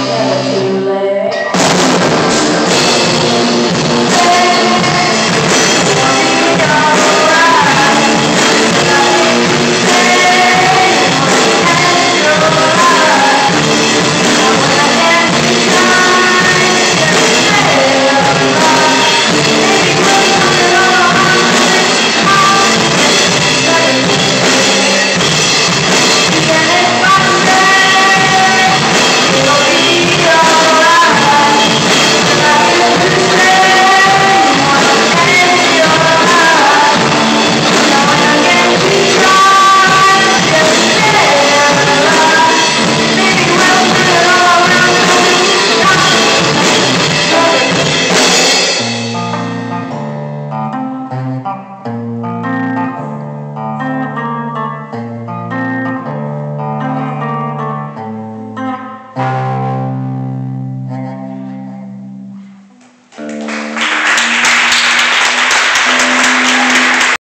Música